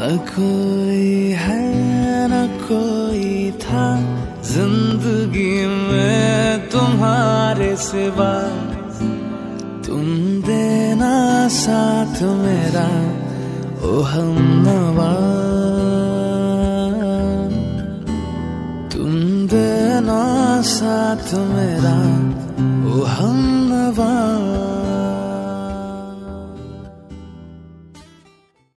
न कोई है न कोई था ज़िंदगी में तुम्हारे सिवा तुम देना साथ मेरा ओ हम नवा तुम देना साथ मेरा